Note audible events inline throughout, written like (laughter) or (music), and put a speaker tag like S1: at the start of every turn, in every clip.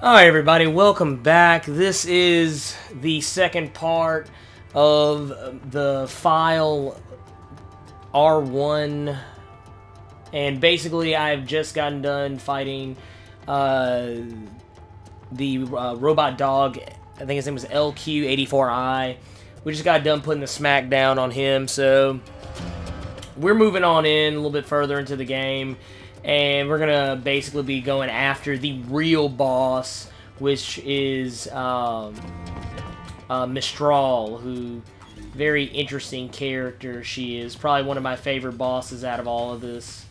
S1: Alright everybody, welcome back. This is the second part of the file R1 and basically I've just gotten done fighting uh, the uh, robot dog, I think his name was LQ84i. We just got done putting the smackdown on him, so we're moving on in a little bit further into the game and we're gonna basically be going after the real boss, which is um, uh, Mistral, who very interesting character she is. Probably one of my favorite bosses out of all of this.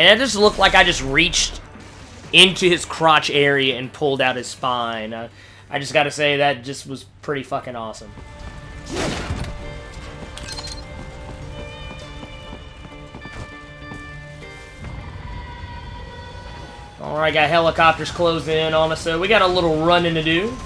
S1: And it just looked like I just reached into his crotch area and pulled out his spine. Uh, I just gotta say, that just was pretty fucking awesome. Alright, got helicopters closing in on us, so we got a little running to do.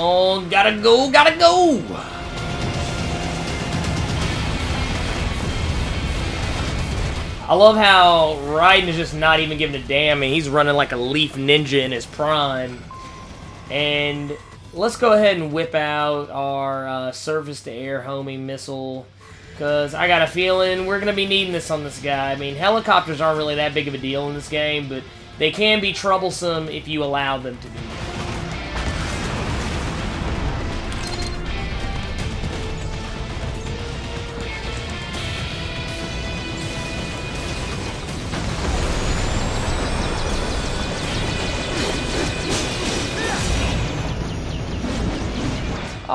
S1: On, gotta go, gotta go! I love how Raiden is just not even giving a damn, and he's running like a Leaf Ninja in his prime. And let's go ahead and whip out our uh, surface-to-air homing missile, because I got a feeling we're going to be needing this on this guy. I mean, helicopters aren't really that big of a deal in this game, but they can be troublesome if you allow them to be.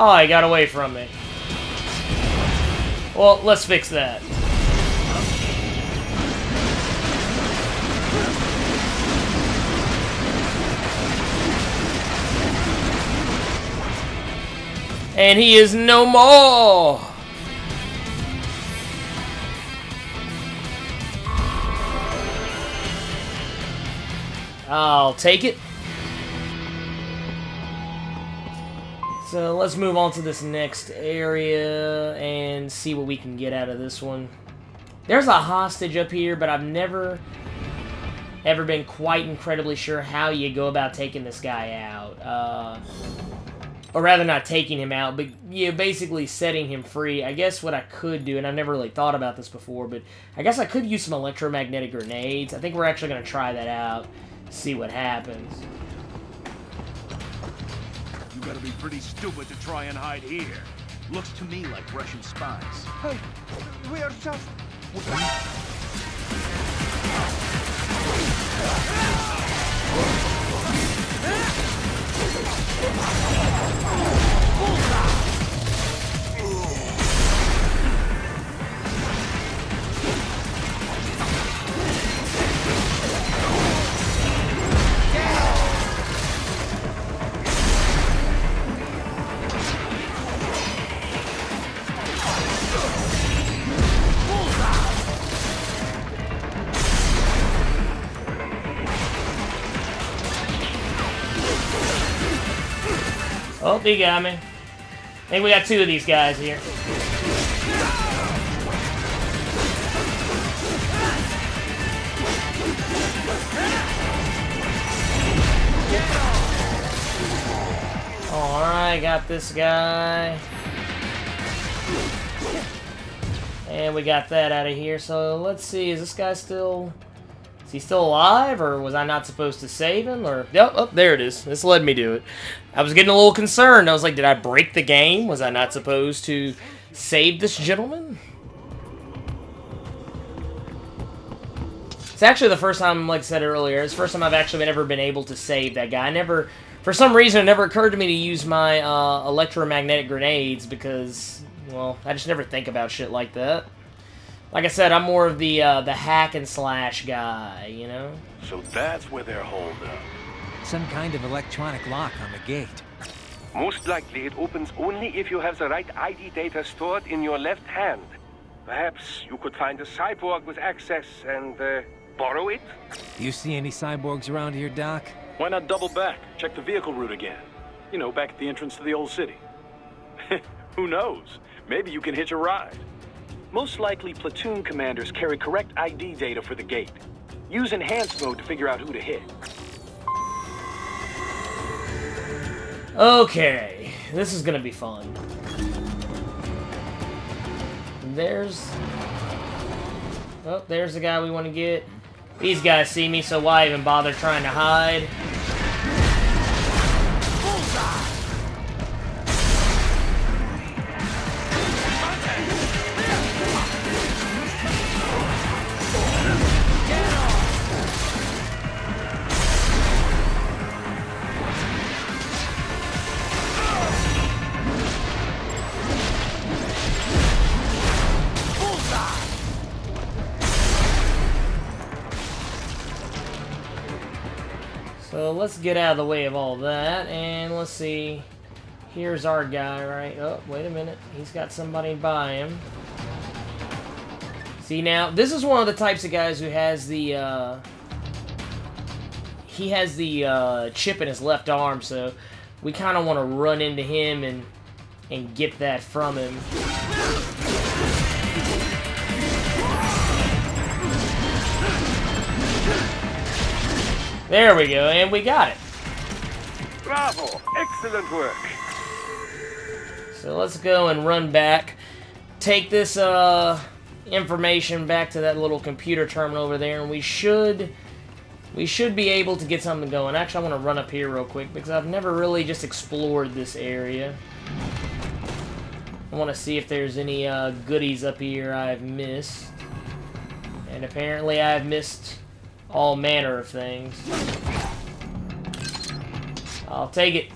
S1: Oh, he got away from me. Well, let's fix that. And he is no more! I'll take it. So let's move on to this next area and see what we can get out of this one. There's a hostage up here, but I've never ever been quite incredibly sure how you go about taking this guy out. Uh, or rather not taking him out, but know, basically setting him free. I guess what I could do, and I've never really thought about this before, but I guess I could use some electromagnetic grenades. I think we're actually going to try that out, see what happens.
S2: Gotta be pretty stupid to try and hide here. Looks to me like Russian spies.
S3: Hey, we are just...
S1: Oh, he got me. I think we got two of these guys here. Alright, got this guy. And we got that out of here. So let's see, is this guy still... He still alive, or was I not supposed to save him? Or yep, oh, there it is. This led me to it. I was getting a little concerned. I was like, did I break the game? Was I not supposed to save this gentleman? It's actually the first time, like I said earlier, it's the first time I've actually ever been able to save that guy. I never, for some reason, it never occurred to me to use my uh, electromagnetic grenades because well, I just never think about shit like that. Like I said, I'm more of the uh, the hack and slash guy, you know.
S4: So that's where they're holed up.
S5: Some kind of electronic lock on the gate.
S4: Most likely it opens only if you have the right ID data stored in your left hand. Perhaps you could find a cyborg with access and uh, borrow it?
S5: You see any cyborgs around here, Doc?
S6: Why not double back? Check the vehicle route again. You know, back at the entrance to the old city. (laughs) Who knows? Maybe you can hitch a ride. Most likely, platoon commanders carry correct ID data for the gate. Use enhanced mode to figure out who to hit.
S1: Okay, this is gonna be fun. There's... Oh, there's the guy we want to get. These guys see me, so why even bother trying to hide? Let's get out of the way of all that, and let's see. Here's our guy, right? Oh, wait a minute. He's got somebody by him. See, now, this is one of the types of guys who has the, uh... He has the, uh, chip in his left arm, so we kind of want to run into him and, and get that from him. There we go, and we got it.
S4: Bravo! Excellent work!
S1: So let's go and run back. Take this uh, information back to that little computer terminal over there, and we should we should be able to get something going. Actually, I want to run up here real quick because I've never really just explored this area. I want to see if there's any uh, goodies up here I've missed. And apparently I've missed all manner of things. I'll take it.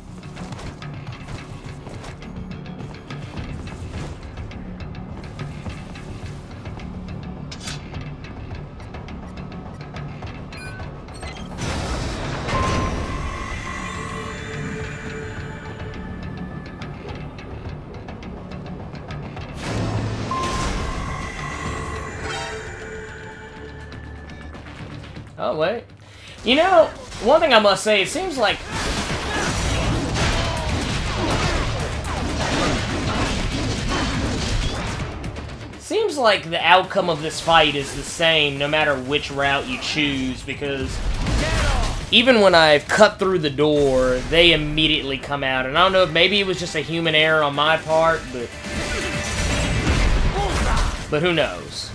S1: You know, one thing I must say, it seems like... Seems like the outcome of this fight is the same no matter which route you choose, because... Even when I've cut through the door, they immediately come out. And I don't know if maybe it was just a human error on my part, but... But who knows?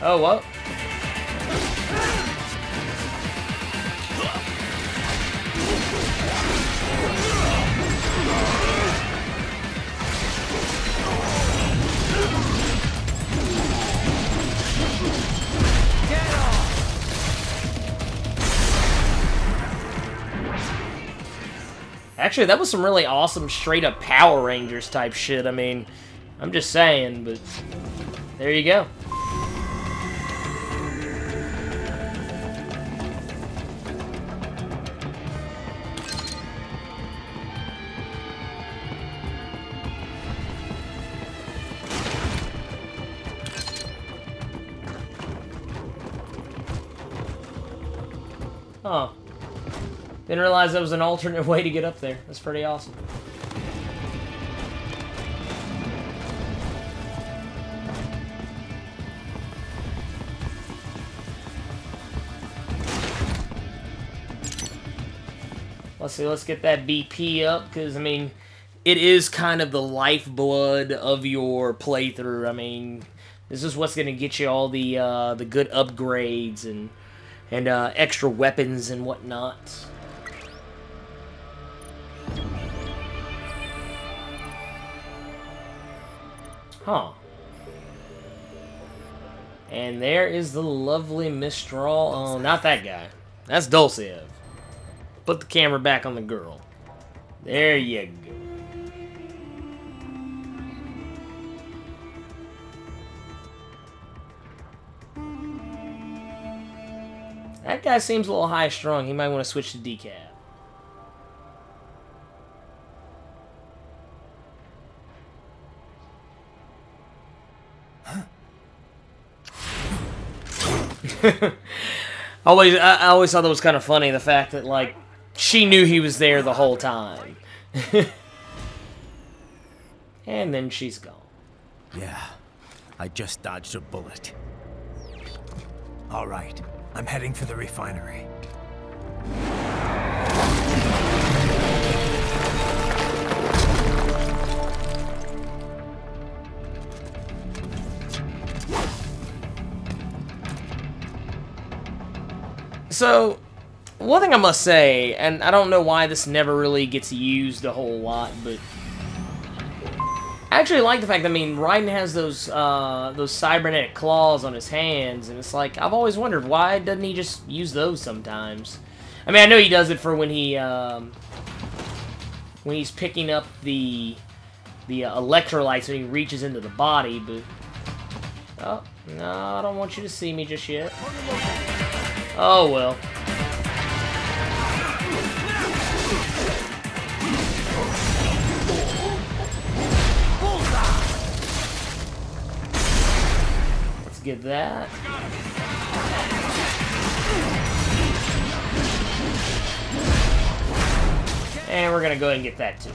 S1: Oh, what? Actually, that was some really awesome straight up Power Rangers type shit. I mean, I'm just saying, but there you go. Realize that was an alternate (laughs) way to get up there. That's pretty awesome. Let's see, let's get that BP up, because, I mean, it is kind of the lifeblood of your playthrough. I mean, this is what's going to get you all the, uh, the good upgrades and and uh, extra weapons and whatnot. Huh. And there is the lovely Mistral. Oh, not that guy. That's Dolzaev. Put the camera back on the girl. There you go. That guy seems a little high strung. He might want to switch to decaf. (laughs) always, I, I always thought that was kind of funny. The fact that like she knew he was there the whole time, (laughs) and then she's gone.
S7: Yeah, I just dodged a bullet. All right, I'm heading for the refinery.
S1: So, one thing I must say, and I don't know why this never really gets used a whole lot, but I actually like the fact that, I mean, Raiden has those, uh, those cybernetic claws on his hands, and it's like, I've always wondered, why doesn't he just use those sometimes? I mean, I know he does it for when he, um, when he's picking up the, the uh, electrolytes when he reaches into the body, but, oh, no, I don't want you to see me just yet. Oh, well. Let's get that. And we're gonna go ahead and get that too.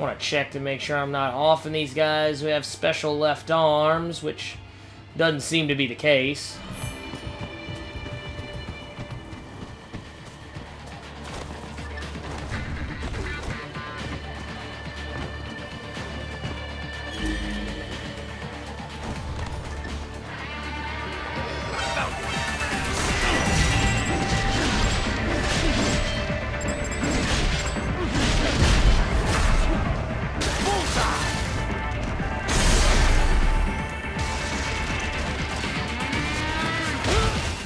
S1: Want to check to make sure I'm not off offing these guys who have special left arms, which doesn't seem to be the case.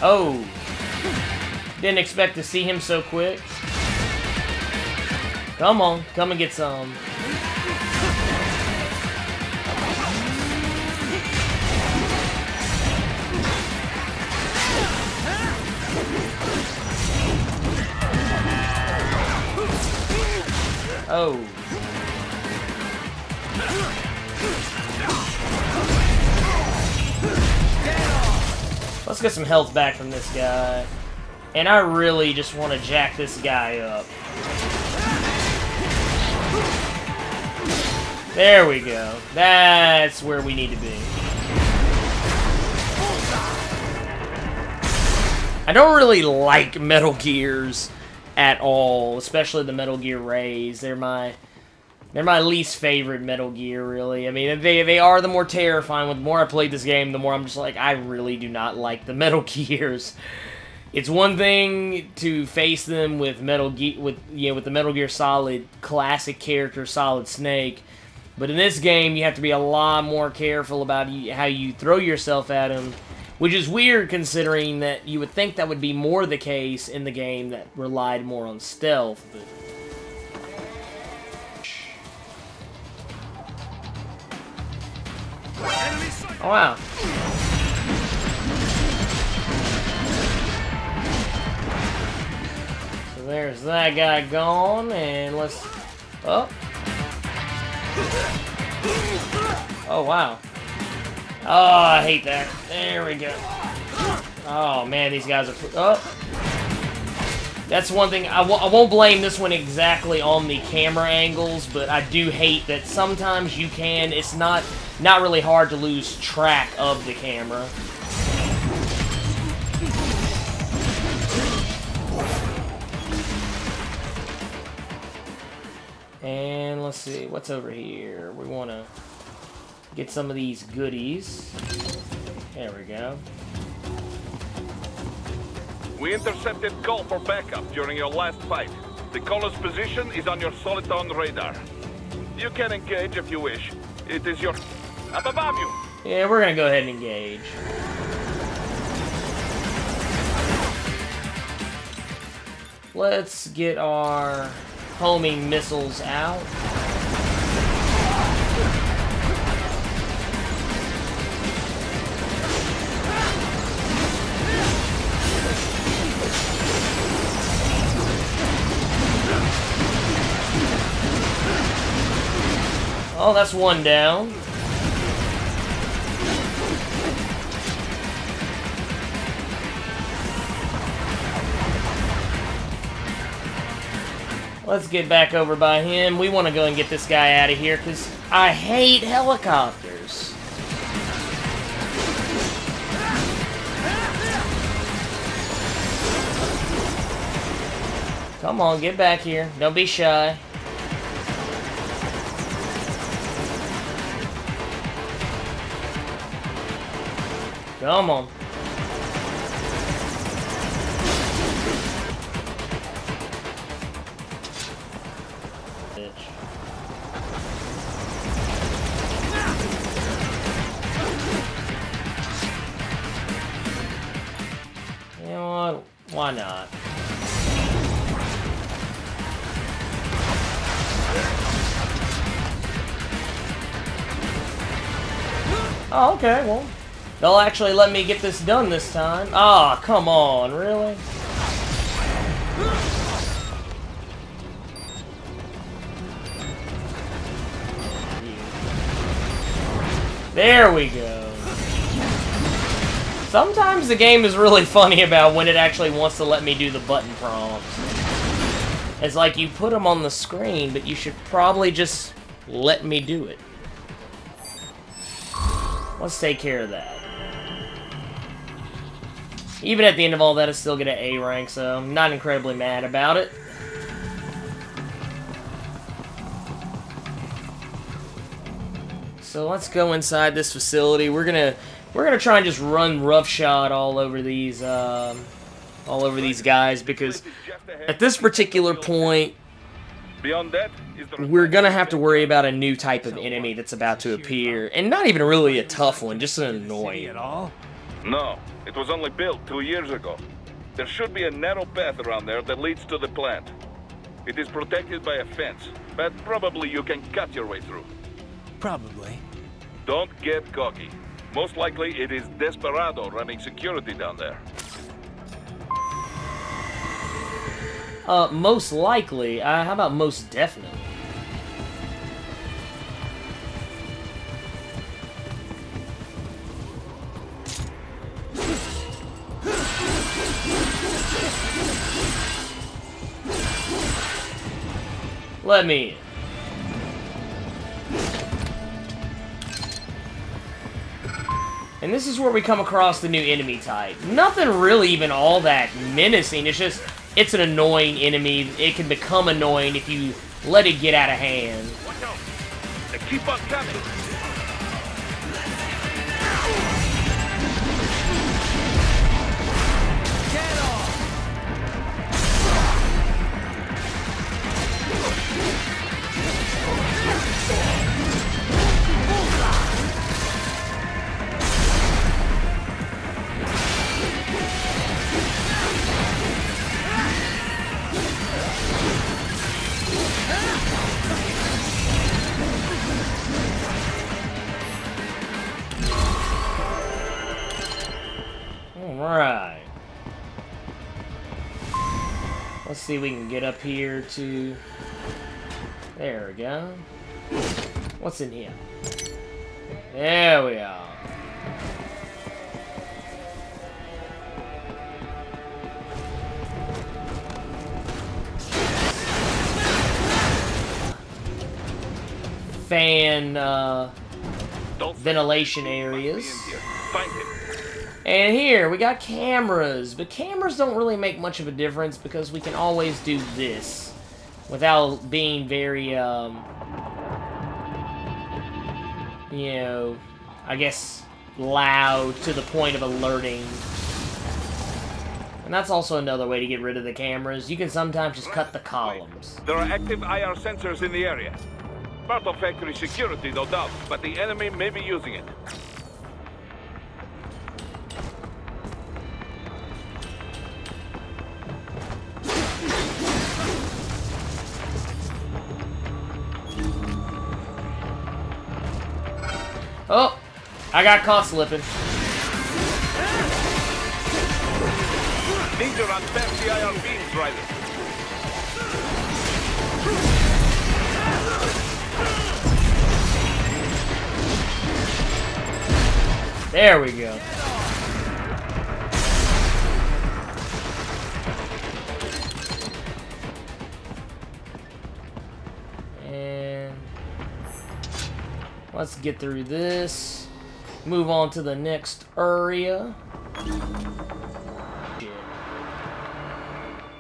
S1: Oh. Didn't expect to see him so quick. Come on, come and get some. Oh. Let's get some health back from this guy. And I really just want to jack this guy up. There we go. That's where we need to be. I don't really like Metal Gears at all, especially the Metal Gear Rays. They're my they're my least favorite Metal Gear, really. I mean, they, they are the more terrifying. The more I played this game, the more I'm just like, I really do not like the (laughs) Metal Gears. It's one thing to face them with Metal Gear, with you know, with the Metal Gear Solid classic character, Solid Snake. But in this game, you have to be a lot more careful about how you throw yourself at them, which is weird considering that you would think that would be more the case in the game that relied more on stealth. But Oh, wow. So there's that guy gone, and let's... Oh. Oh, wow. Oh, I hate that. There we go. Oh, man, these guys are... Oh. That's one thing, I w I won't blame this one exactly on the camera angles, but I do hate that sometimes you can, it's not not really hard to lose track of the camera. And let's see, what's over here? We want to get some of these goodies. There we go.
S8: We intercepted call for backup during your last fight. The caller's position is on your Soliton radar. You can engage if you wish. It is your... Up above you!
S1: Yeah, we're gonna go ahead and engage. Let's get our homing missiles out. Oh, that's one down. Let's get back over by him. We want to go and get this guy out of here because I hate helicopters. Come on, get back here. Don't be shy. Come on. Why not? Oh, okay, well, they'll actually let me get this done this time. Ah, come on, really? There we go. Sometimes the game is really (laughs) funny about when it actually wants to let me do the button prompts. It's like you put them on the screen, but you should probably just let me do it. Let's take care of that. Even at the end of all that, I still get an A rank, so I'm not incredibly mad about it. So let's go inside this facility. We're gonna we're gonna try and just run roughshod all over these um, all over these guys because at this particular point
S8: Beyond that is
S1: we're gonna have to worry about a new type of enemy that's about to appear, and not even really a tough one, just an annoying.
S5: At?
S8: No, it was only built two years ago. There should be a narrow path around there that leads to the plant. It is protected by a fence, but probably you can cut your way through.
S5: Probably.
S8: Don't get cocky. Most likely it is Desperado running security down there.
S1: Uh, most likely. Uh, how about most definitely? Let me in. And this is where we come across the new enemy type. Nothing really even all that menacing. It's just, it's an annoying enemy. It can become annoying if you let it get out of hand.
S8: Watch out! Keep coming!
S1: See if we can get up here to... There we go. What's in here? There we are. Fan, uh, ventilation areas. And here, we got cameras. But cameras don't really make much of a difference because we can always do this without being very, um, you know, I guess loud to the point of alerting. And that's also another way to get rid of the cameras. You can sometimes just cut the columns.
S8: There are active IR sensors in the area. Part of factory security, no doubt, but the enemy may be using it.
S1: Got caught slipping.
S8: Need to run fancy IR beams, Riley.
S1: There we go. And let's get through this. Move on to the next area.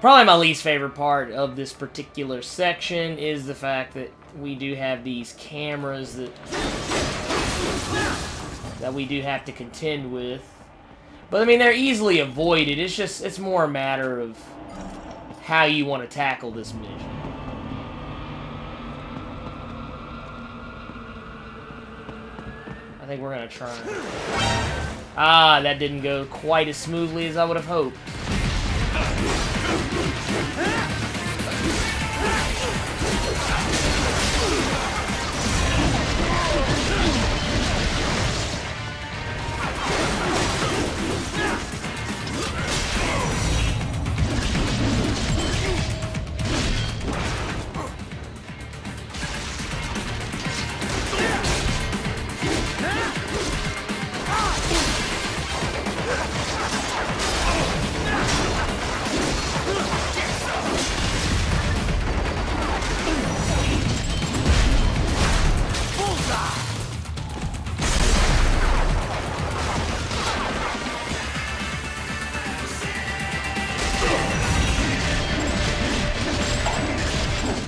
S1: Probably my least favorite part of this particular section is the fact that we do have these cameras that that we do have to contend with. But I mean, they're easily avoided. It's just, it's more a matter of how you want to tackle this mission. Think we're to try. Ah, that didn't go quite as smoothly as I would have hoped.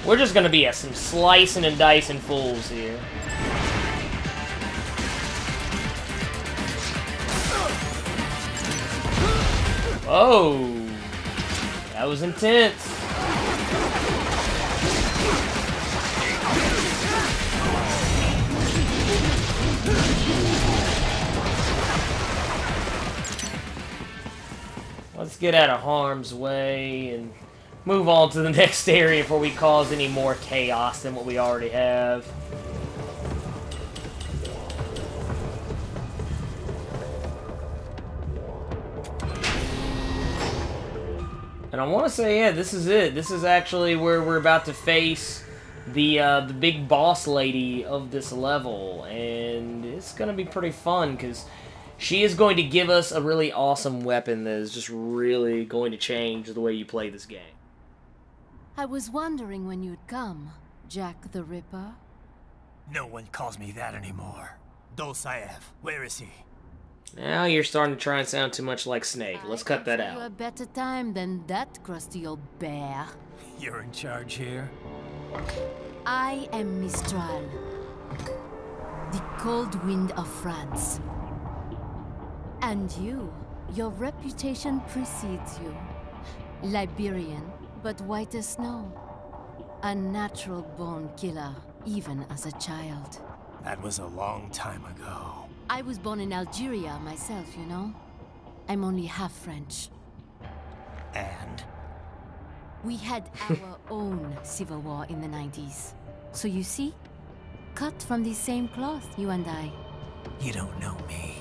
S1: We're just gonna be a, some slicing and dicing fools here. Oh, that was intense. Let's get out of harm's way and move on to the (laughs) next area before we cause any more chaos than what we already have. And I want to say, yeah, this is it. This is actually where we're about to face the uh, the big boss lady of this level, and it's gonna be pretty fun because she is going to give us a really awesome weapon that is just really going to change the way you play this game.
S9: I was wondering when you'd come, Jack the Ripper.
S7: No one calls me that anymore. Dolzaev, where is he?
S1: Now you're starting to try and sound too much like Snake. Let's cut that
S9: You a
S1: out.
S9: better time than that crusty old bear. (laughs)
S7: You're in charge here?
S9: I am Mistral, the cold wind of France. And you, your reputation precedes you. Liberian, but white as snow. A natural born killer, even as a child.
S7: That was a long time ago.
S9: I was born in Algeria myself, you know? I'm only half French.
S7: And?
S9: We had (laughs) our own civil war in the 90s. So you see? Cut from the same cloth, you and I.
S7: You don't know me.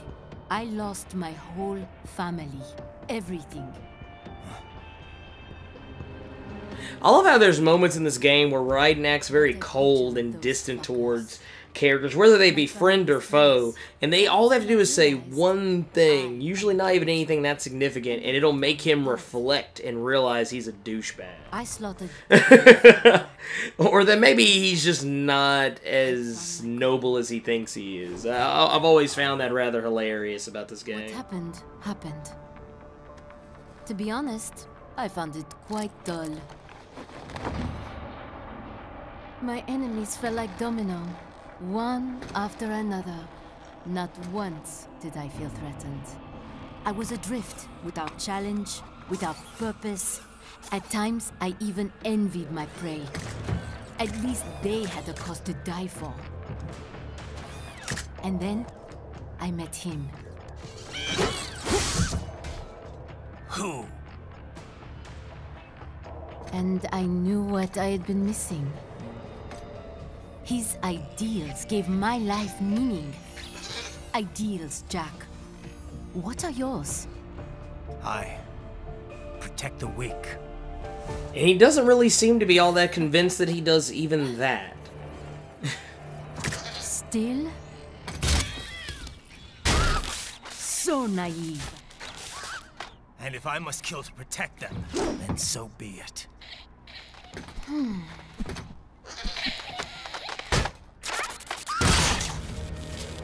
S9: I lost my whole family. Everything.
S1: I love how there's moments in this game where Raiden acts very cold and distant towards characters, whether they be friend or foe, and they all they have to do is say one thing, usually not even anything that significant, and it'll make him reflect and realize he's a douchebag.
S9: I slaughtered. (laughs)
S1: or that maybe he's just not as noble as he thinks he is. I- I've always found that rather hilarious about this game.
S9: What happened, happened. To be honest, I found it quite dull. My enemies fell like domino, one after another. Not once did I feel threatened. I was adrift, without challenge, without purpose. At times, I even envied my prey. At least they had a cause to die for. And then, I met him.
S7: Who?
S9: And I knew what I had been missing. His ideals gave my life meaning. ideals, Jack. What are yours?
S7: I protect the weak.
S1: And he doesn't really seem to be all that convinced that he does even that.
S9: Still? So naive.
S7: And if I must kill to protect them, then so be it. Hmm.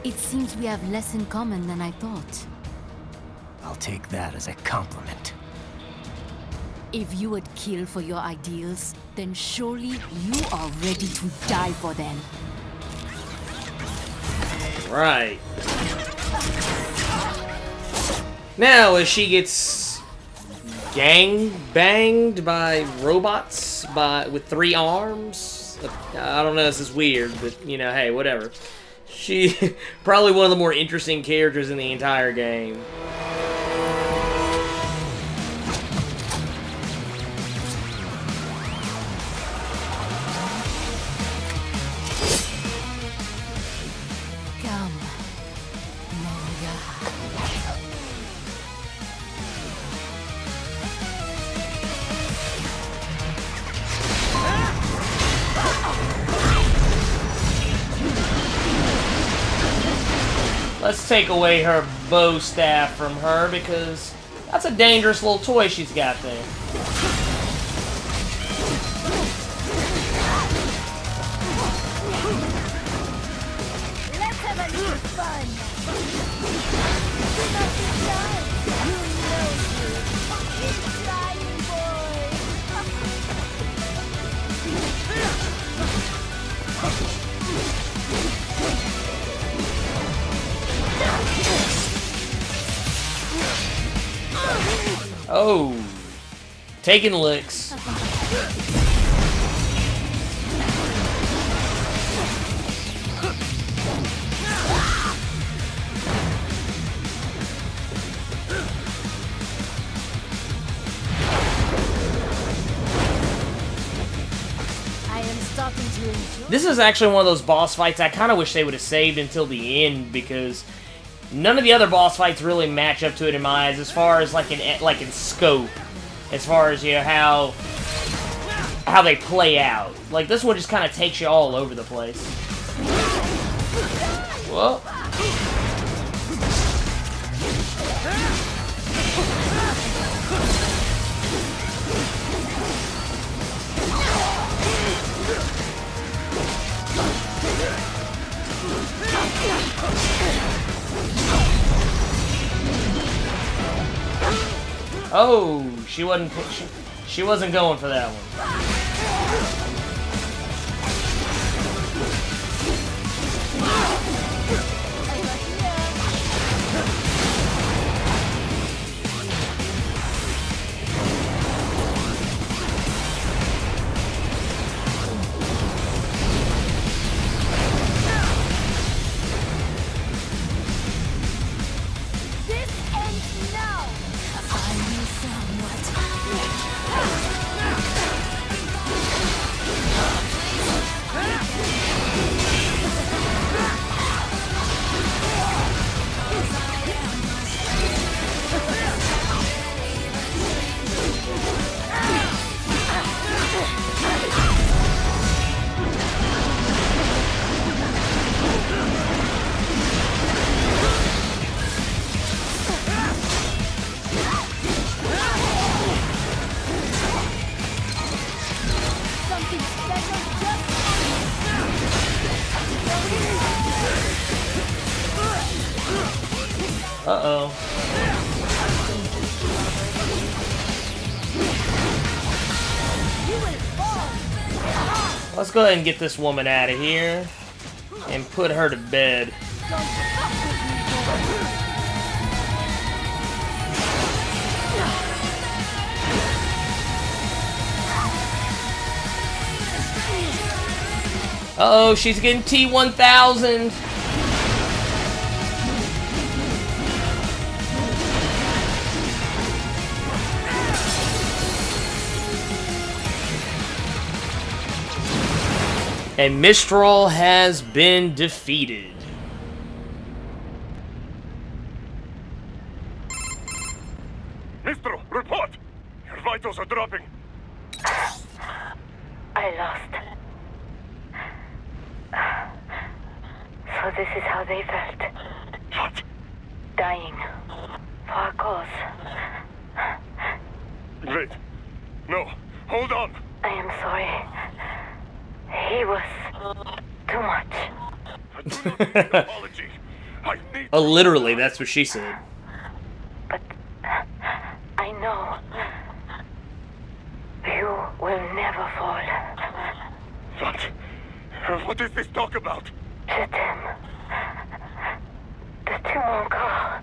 S9: It seems we have less in common than I thought.
S7: I'll take that as a compliment.
S9: If you would kill for your ideals, then surely you are ready to die for them.
S1: Right. Now, as she gets gang banged by robots by with three arms, I don't know. This is weird, but you know, hey, whatever. She (laughs) probably one of the more interesting characters in the entire game. Take away her bow staff from her because that's a dangerous little toy she's got there. Oh, taking licks.
S10: I am starting to enjoy.
S1: This is actually one of those boss fights I kind of wish they would have saved until the end because none of the other boss fights really match up to it in my eyes as far as like in like in scope, as far as you know how how they play out. Like this one just kind of takes you all over the place. Well, oh, she wasn't she, she wasn't going for that one. Uh oh.
S10: Fall.
S1: Let's go ahead and get this woman out of here and put her to bed. Uh oh, she's getting T1000. And Mistral has been defeated. Mistral, report!
S11: Your vitals are dropping.
S12: I lost. So this is how they felt.
S11: What?
S12: Dying. For a cause.
S11: Wait. No. Hold on.
S12: I am sorry. He was too much.
S11: Apology.
S1: Oh, literally, that's what she said.
S12: But I know. You will never fall.
S11: What? What is this talk about?
S12: Je t'aime. The two encore.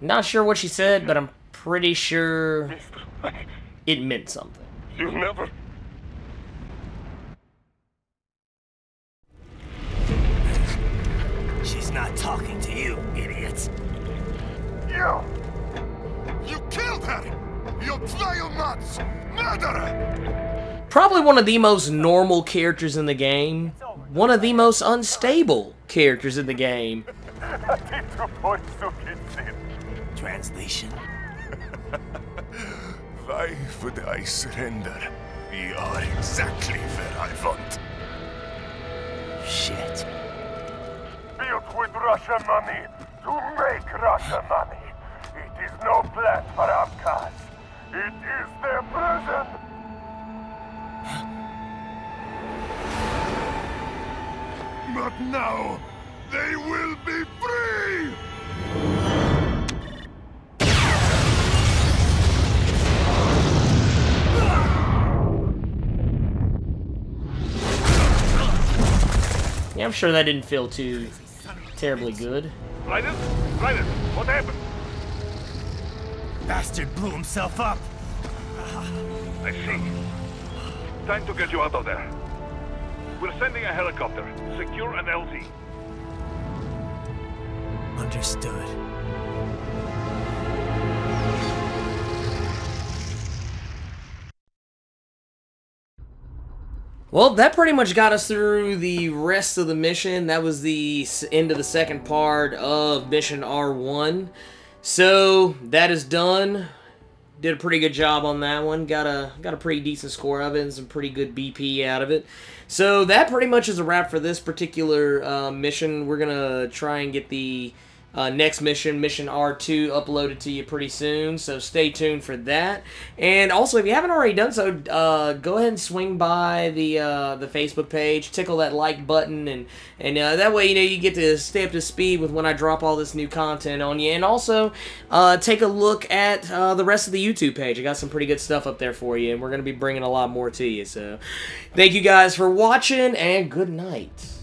S1: Not sure what she said, but I'm pretty sure it meant something.
S11: You never.
S7: She's not talking to you, idiot.
S11: You! You killed her! You vile nuts! Murderer!
S1: Probably one of the most normal characters in the game. One of the most unstable characters in the game. (laughs)
S7: Translation. (laughs)
S11: Why would I surrender? We are exactly where I want.
S7: Shit.
S11: Built with Russia money to make Russia money. It is no plan for Abkhaz. It is their prison. But now, they will be free!
S1: Yeah, I'm sure that didn't feel too terribly good.
S11: Raiden? Raiden, what happened?
S7: Bastard blew himself up.
S8: I see. Time to get you out of there. We're sending a helicopter. Secure an LZ.
S7: Understood.
S1: Well, that pretty much got us through the rest of the mission. That was the end of the second part of Mission R1. So, that is done. Did a pretty good job on that one. Got a got a pretty decent score of it and some pretty good BP out of it. So, that pretty much is a wrap for this particular uh, mission. We're going to try and get the uh, next mission, Mission R2, uploaded to you pretty soon, so stay tuned for that. And also, if you haven't already done so, uh, go ahead and swing by the uh, the Facebook page, tickle that like button, and and uh, that way you know you get to stay up to speed with when I drop all this new content on you. And also, uh, take a look at uh, the rest of the YouTube page. I got some pretty good stuff up there for you, and we're gonna be bringing a lot more to you. So, thank you guys for watching, and good night.